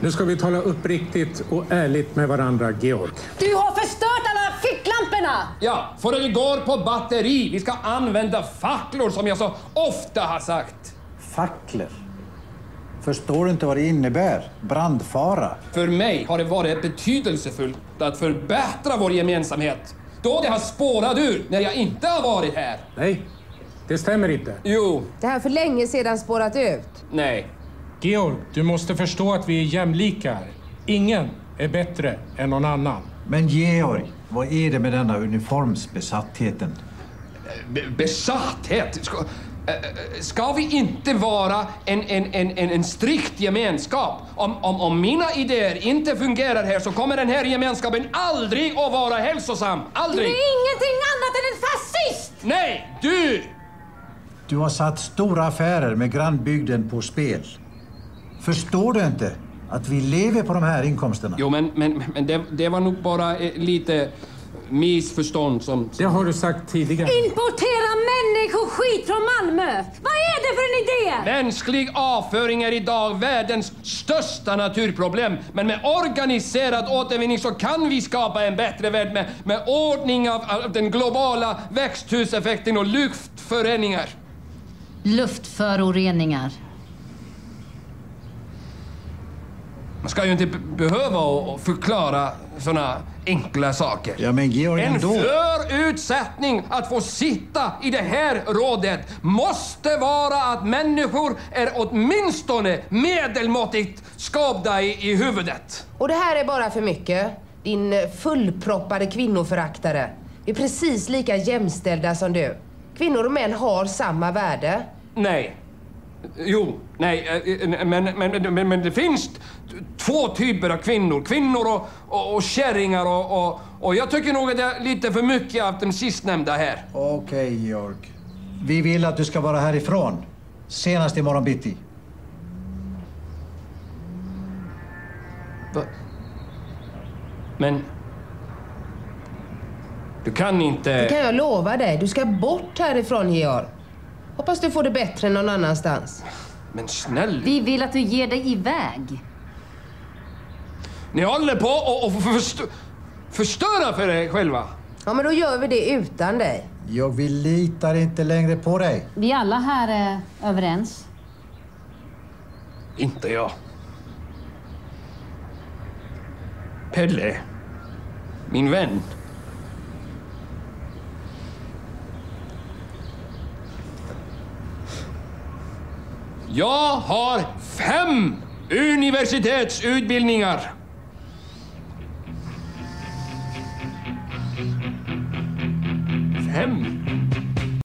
Nu ska vi tala uppriktigt och ärligt med varandra, Georg. Du har förstört alla ficklamporna! Ja, för det går på batteri. Vi ska använda facklor som jag så ofta har sagt. Facklor? Förstår du inte vad det innebär? Brandfara. För mig har det varit betydelsefullt att förbättra vår gemensamhet. Då det har spårat ur när jag inte har varit här. Nej, det stämmer inte. Jo, Det här för länge sedan spårat ut. nej. Georg, du måste förstå att vi är jämlika här. Ingen är bättre än någon annan. Men Georg, vad är det med denna uniformsbesattheten? Be besatthet. Ska, eh, eh, ska vi inte vara en, en, en, en, en strikt gemenskap? Om, om, om mina idéer inte fungerar här så kommer den här gemenskapen aldrig att vara hälsosam. Du Aldrig! är ingenting annat än en fascist! Nej, du! Du har satt stora affärer med grannbygden på spel. Förstår du inte att vi lever på de här inkomsterna? Jo, men, men, men det, det var nog bara eh, lite missförstånd som... Det har du sagt tidigare. Importera människoskit från Malmö! Vad är det för en idé? Mänsklig avföring är idag världens största naturproblem. Men med organiserad återvinning så kan vi skapa en bättre värld med, med ordning av, av den globala växthuseffekten och luftföroreningar. Luftföroreningar. Man ska ju inte be- behöva förklara såna enkla saker. Ja, men Georg, En ändå. förutsättning att få sitta i det här rådet måste vara att människor är åtminstone medelmåttigt skadda i, i huvudet. Och det här är bara för mycket. Din fullproppade kvinnoföraktare. Vi är precis lika jämställda som du. Kvinnor och män har samma värde. Nej. Jo, nej, eh, eh, men, men, men, men det finns två typer av kvinnor. Kvinnor och, och, och kärringar och, och, och jag tycker nog att det är lite för mycket av den sistnämnda här. Okej, Georg. Vi vill att du ska vara härifrån. Senast imorgon bitti. Va? Men... Du kan inte... Det kan jag lova dig. Du ska bort härifrån, Georg. Hoppas du får det bättre någon annanstans. Men snälla. Vi vill att du ger dig iväg. Ni håller på att och förstö förstöra för er själva. Ja, men då gör vi det utan dig. Jag vi litar inte längre på dig. Vi alla här är överens. Inte jag. Pelle. Min vän. Jag har fem universitetsutbildningar. Fem?